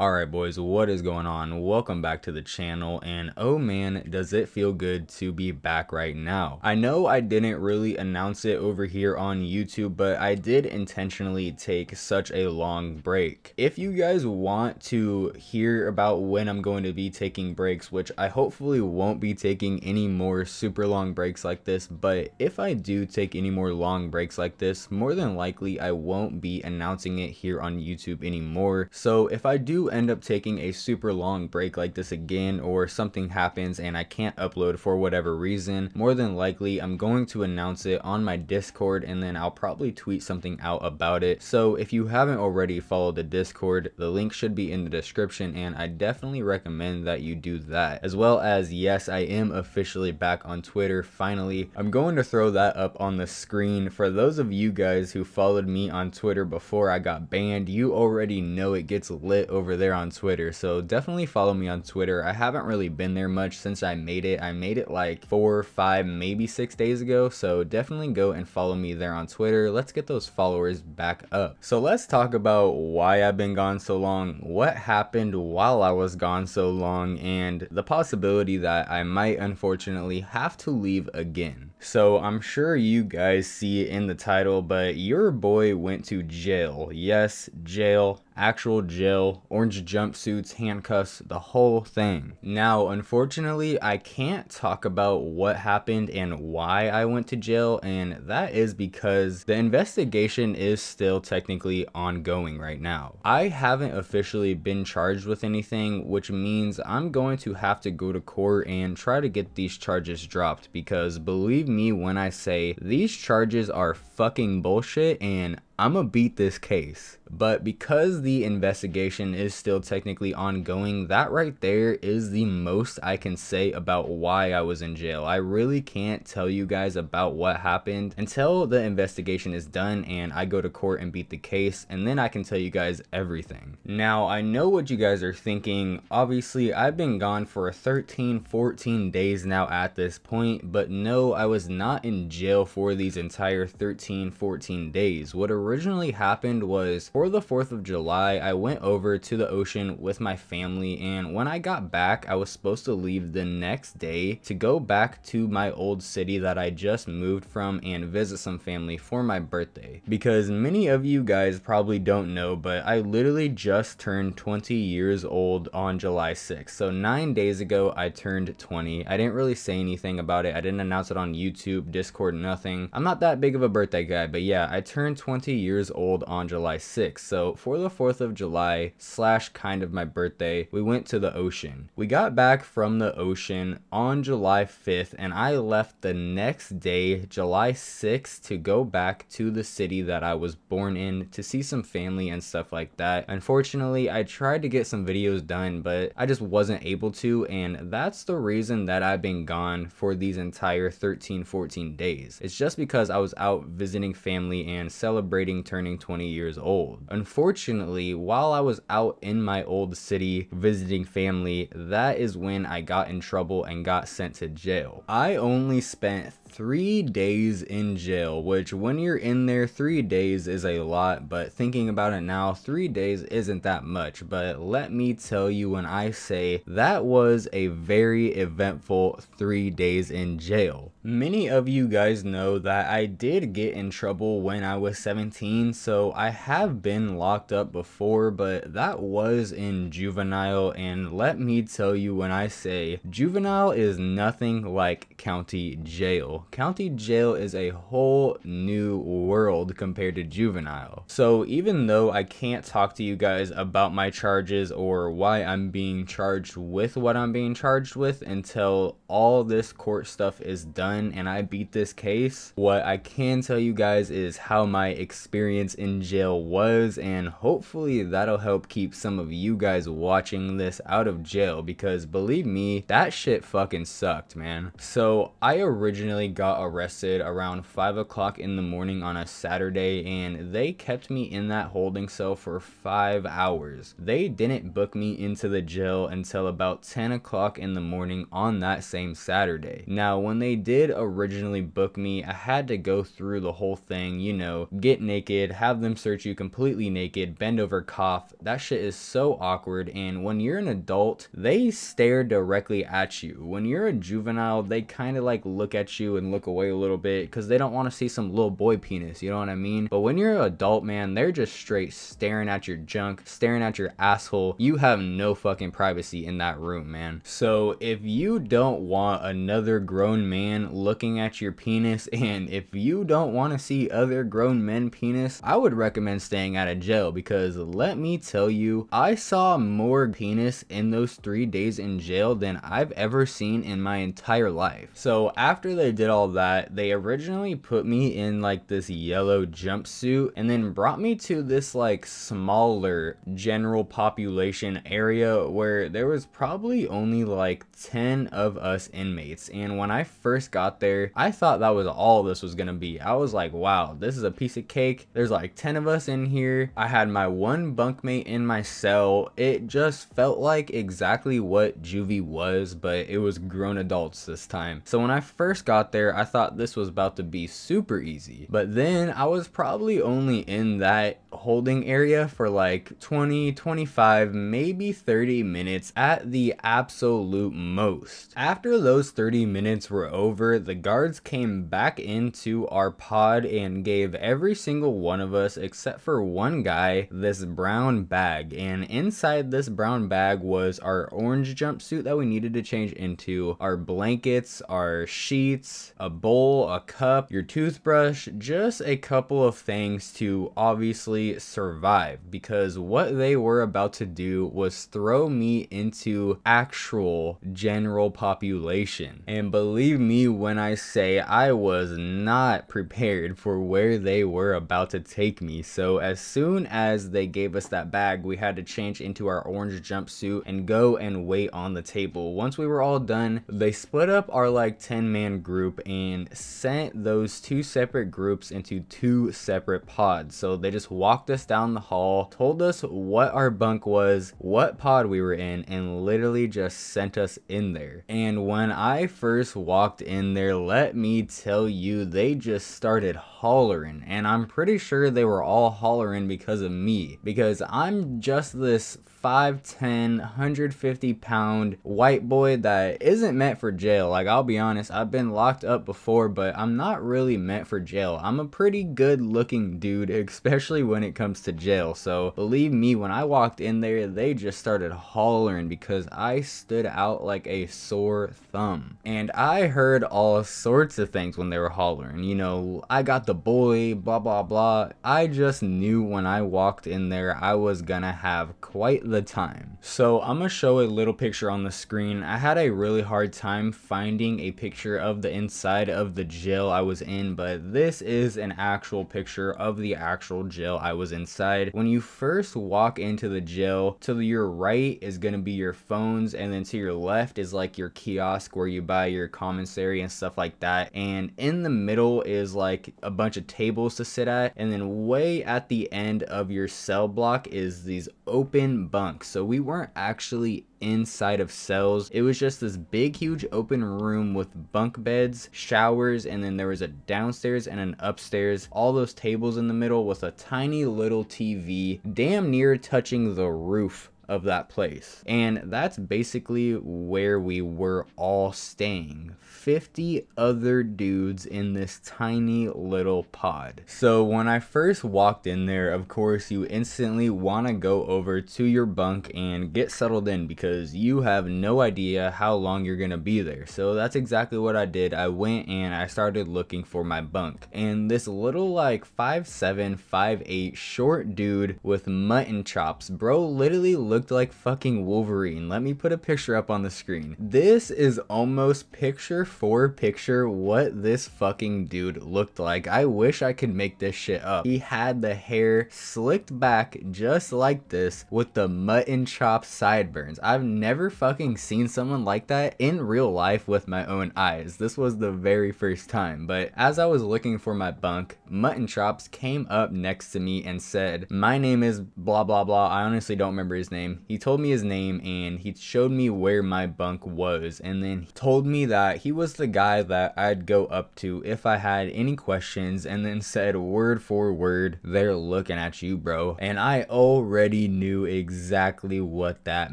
Alright boys, what is going on? Welcome back to the channel and oh man, does it feel good to be back right now. I know I didn't really announce it over here on YouTube, but I did intentionally take such a long break. If you guys want to hear about when I'm going to be taking breaks, which I hopefully won't be taking any more super long breaks like this, but if I do take any more long breaks like this, more than likely I won't be announcing it here on YouTube anymore. So if I do end up taking a super long break like this again or something happens and I can't upload for whatever reason, more than likely I'm going to announce it on my Discord and then I'll probably tweet something out about it. So if you haven't already followed the Discord, the link should be in the description and I definitely recommend that you do that. As well as, yes, I am officially back on Twitter finally. I'm going to throw that up on the screen. For those of you guys who followed me on Twitter before I got banned, you already know it gets lit over over there on Twitter. So definitely follow me on Twitter. I haven't really been there much since I made it. I made it like four, five, maybe six days ago. So definitely go and follow me there on Twitter. Let's get those followers back up. So let's talk about why I've been gone so long, what happened while I was gone so long, and the possibility that I might unfortunately have to leave again. So I'm sure you guys see it in the title, but your boy went to jail. Yes, jail actual jail, orange jumpsuits, handcuffs, the whole thing. Now, unfortunately, I can't talk about what happened and why I went to jail, and that is because the investigation is still technically ongoing right now. I haven't officially been charged with anything, which means I'm going to have to go to court and try to get these charges dropped because believe me when I say these charges are fucking bullshit and I'ma beat this case. But because the investigation is still technically ongoing, that right there is the most I can say about why I was in jail. I really can't tell you guys about what happened until the investigation is done and I go to court and beat the case, and then I can tell you guys everything. Now, I know what you guys are thinking. Obviously, I've been gone for 13, 14 days now at this point, but no, I was not in jail for these entire 13, 14 days. What originally happened was for the 4th of July, I went over to the ocean with my family and when I got back, I was supposed to leave the next day to go back to my old city that I just moved from and visit some family for my birthday. Because many of you guys probably don't know, but I literally just turned 20 years old on July 6th. So nine days ago, I turned 20. I didn't really say anything about it. I didn't announce it on YouTube, Discord, nothing. I'm not that big of a birthday guy, but yeah, I turned 20 years old on July 6th. So for the 4th of July slash kind of my birthday, we went to the ocean. We got back from the ocean on July 5th and I left the next day, July 6th to go back to the city that I was born in to see some family and stuff like that. Unfortunately, I tried to get some videos done, but I just wasn't able to and that's the reason that I've been gone for these entire 13, 14 days. It's just because I was out visiting family and celebrating turning 20 years old. Unfortunately, while I was out in my old city visiting family, that is when I got in trouble and got sent to jail. I only spent three days in jail, which when you're in there, three days is a lot, but thinking about it now, three days isn't that much. But let me tell you when I say that was a very eventful three days in jail. Many of you guys know that I did get in trouble when I was 17, so I have been locked up before, but that was in juvenile, and let me tell you when I say juvenile is nothing like county jail county jail is a whole new world compared to juvenile. So even though I can't talk to you guys about my charges or why I'm being charged with what I'm being charged with until all this court stuff is done and I beat this case, what I can tell you guys is how my experience in jail was and hopefully that'll help keep some of you guys watching this out of jail because believe me, that shit fucking sucked, man. So I originally got arrested around 5 o'clock in the morning on a Saturday and they kept me in that holding cell for 5 hours. They didn't book me into the jail until about 10 o'clock in the morning on that same Saturday. Now, when they did originally book me, I had to go through the whole thing, you know, get naked, have them search you completely naked, bend over, cough. That shit is so awkward. And when you're an adult, they stare directly at you. When you're a juvenile, they kind of like look at you and look away a little bit because they don't want to see some little boy penis, you know what I mean? But when you're an adult, man, they're just straight staring at your junk, staring at your asshole. You have no fucking privacy in that room, man. So if you don't want another grown man looking at your penis and if you don't want to see other grown men penis, I would recommend staying out of jail because let me tell you, I saw more penis in those three days in jail than I've ever seen in my entire life. So after they did all that, they originally put me in like this yellow jumpsuit and then brought me to this like smaller general population area where there was probably only like 10 of us inmates. And when I first got there, I thought that was all this was gonna be. I was like, wow, this is a piece of cake. There's like 10 of us in here. I had my one bunkmate in my cell. It just felt like exactly what juvie was, but it was grown adults this time. So when I first got there, I thought this was about to be super easy. But then I was probably only in that holding area for like 20, 25, maybe 30 minutes at the absolute most. After those 30 minutes were over, the guards came back into our pod and gave every single one of us, except for one guy, this brown bag. And inside this brown bag was our orange jumpsuit that we needed to change into, our blankets, our sheets, a bowl, a cup, your toothbrush, just a couple of things to obviously survive because what they were about to do was throw me into actual general population. And believe me when I say I was not prepared for where they were about to take me. So as soon as they gave us that bag, we had to change into our orange jumpsuit and go and wait on the table. Once we were all done, they split up our like 10 man group and sent those two separate groups into two separate pods. So they just walked us down the hall, told us what our bunk was, what pod we were in, and literally just sent us in there. And when I first walked in there, let me tell you, they just started hollering. And I'm pretty sure they were all hollering because of me. Because I'm just this 5'10, 150 pound white boy that isn't meant for jail. Like, I'll be honest, I've been locked up before, but I'm not really meant for jail. I'm a pretty good looking dude, especially when it comes to jail. So, believe me, when I walked in there, they just started hollering because I stood out like a sore thumb. And I heard all sorts of things when they were hollering. You know, I got the boy, blah, blah, blah. I just knew when I walked in there, I was gonna have quite the the time. So I'm gonna show a little picture on the screen. I had a really hard time finding a picture of the inside of the jail I was in, but this is an actual picture of the actual jail I was inside. When you first walk into the jail, to your right is gonna be your phones, and then to your left is like your kiosk where you buy your commissary and stuff like that. And in the middle is like a bunch of tables to sit at, and then way at the end of your cell block is these open so we weren't actually inside of cells. It was just this big, huge open room with bunk beds, showers, and then there was a downstairs and an upstairs. All those tables in the middle with a tiny little TV damn near touching the roof of that place. And that's basically where we were all staying. 50 other dudes in this tiny little pod. So when I first walked in there, of course, you instantly want to go over to your bunk and get settled in because you have no idea how long you're going to be there. So that's exactly what I did. I went and I started looking for my bunk. And this little like 5'7", 5'8", short dude with mutton chops, bro literally looked like fucking Wolverine. Let me put a picture up on the screen. This is almost picture for picture what this fucking dude looked like. I wish I could make this shit up. He had the hair slicked back just like this with the mutton chop sideburns. I've never fucking seen someone like that in real life with my own eyes. This was the very first time, but as I was looking for my bunk, Mutton Chops came up next to me and said, my name is blah blah blah. I honestly don't remember his name. He told me his name and he showed me where my bunk was and then he told me that he was the guy that I'd go up to if I had any questions and then said word for word, they're looking at you bro. And I already knew exactly what that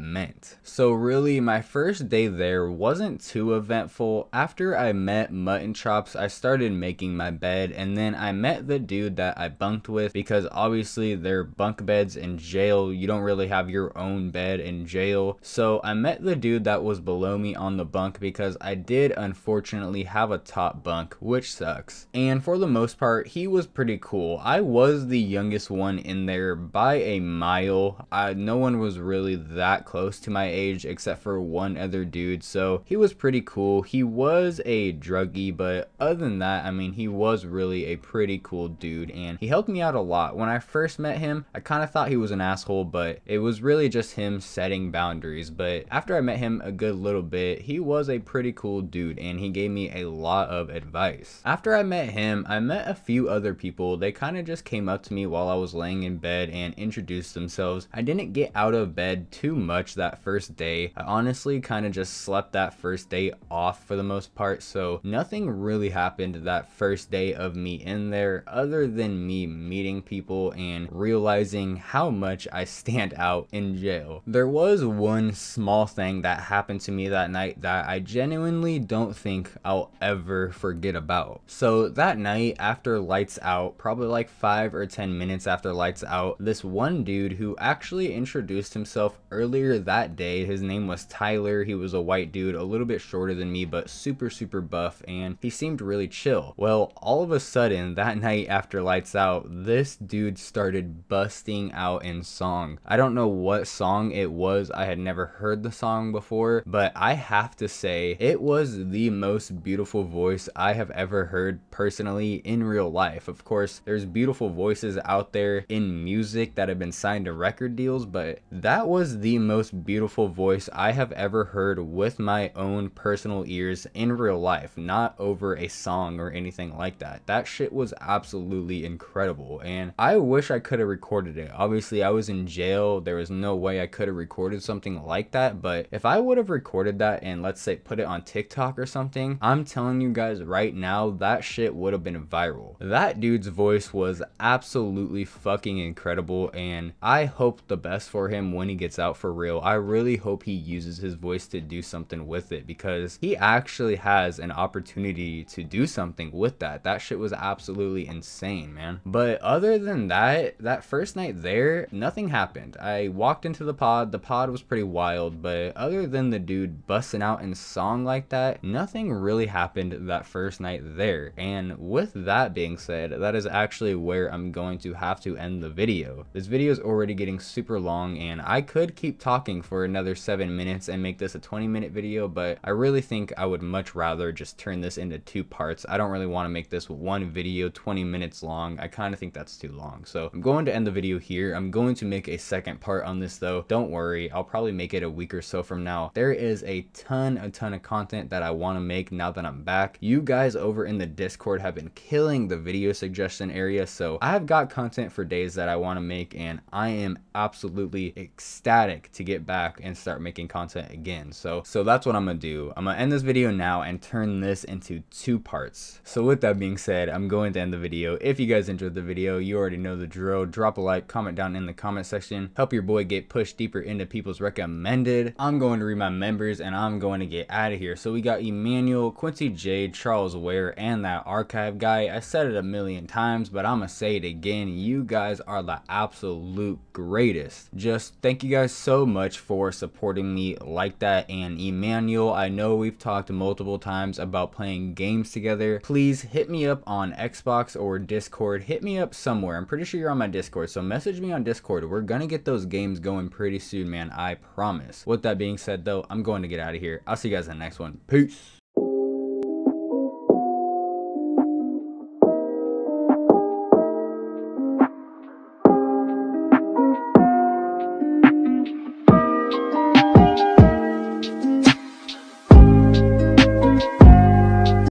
meant. So really my first day there wasn't too eventful. After I met Mutton Chops, I started making my bed and then I met the dude that I bunked with because obviously they're bunk beds in jail. You don't really have your own bed in jail. So I met the dude that was below me on the bunk because I did unfortunately have a top bunk, which sucks. And for the most part, he was pretty cool. I was the youngest one in there by a mile. I, no one was really that close to my age except for one other dude. So he was pretty cool. He was a druggie, but other than that, I mean, he was really a pretty cool dude and he helped me out a lot. When I first met him, I kind of thought he was an asshole, but it was really just him setting boundaries. But after I met him a good little bit, he was a pretty cool dude and he gave me a lot of advice. After I met him, I met a few other people. They kind of just came up to me while I was laying in bed and introduced themselves. I didn't get out of bed too much that first day. I honestly kind of just slept that first day off for the most part, so nothing really happened that first day of me in there other than me meeting people and realizing how much I stand out in jail. There was one small thing that happened to me that night that I genuinely don't think I'll ever forget about. So that night after lights out, probably like 5 or 10 minutes after lights out, this one dude who actually introduced himself earlier that day, his name was Tyler, he was a white dude, a little bit shorter than me but super super buff and he seemed really chill. Well, all of a sudden that night after lights out, this dude started busting out in song. I don't know what song it was. I had never heard the song before, but I have to say it was the most beautiful voice I have ever heard personally in real life. Of course, there's beautiful voices out there in music that have been signed to record deals, but that was the most beautiful voice I have ever heard with my own personal ears in real life, not over a song or anything like that. That shit was absolutely incredible and I wish I could have recorded it. Obviously, I was in jail. There was no way I could have recorded something like that, but if I would have recorded that and let's say put it on TikTok or something, I'm telling you guys right now, that shit would have been viral. That dude's voice was absolutely fucking incredible and I hope the best for him when he gets out for real. I really hope he uses his voice to do something with it because he actually has an opportunity to do something with that. That shit was absolutely insane, man. But other than that, that first night there, nothing happened. I walked into the pod, the pod was pretty wild, but other than the dude busting out in song like that, nothing really happened that first night there. And with that being said, that is actually where I'm going to have to end the video. This video is already getting super long and I could keep talking for another 7 minutes and make this a 20 minute video, but I really think I would much rather just turn this into two parts. I don't really want to make this one video 20 minutes long. I kind of think that's too long. So I'm going to end the video here. I'm going to make a second part on this though. Don't worry, I'll probably make it a week or so from now. There is a ton, a ton of content that I want to make now that I'm back. You guys over in the Discord have been killing the video suggestion area, so I've got content for days that I want to make and I am absolutely ecstatic to get back and start making content again. So, so that's what I'm gonna do. I'm gonna end this video now and turn this into two parts. So with that being said, I'm going to end the video. If you guys enjoyed the video, you already know the drill. Drop a like, comment down in the comment section. Help your boy get pushed deeper into people's recommended. I'm going to read my members and I'm going to get out of here. So we got Emmanuel, Quincy J, Charles Ware, and that archive guy. I said it a million times, but I'm gonna say it again. You guys are the absolute greatest. Just thank you guys so much for supporting me like that. And Emmanuel, I know we've talked multiple times about playing games together. Please hit me up on Xbox or Discord. Hit me up somewhere. I'm pretty sure you're on my Discord. So message me on Discord. We're gonna get those games going going pretty soon, man. I promise. With that being said, though, I'm going to get out of here. I'll see you guys in the next one. Peace.